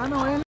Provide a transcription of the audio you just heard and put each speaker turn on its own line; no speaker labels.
Ah, no, él.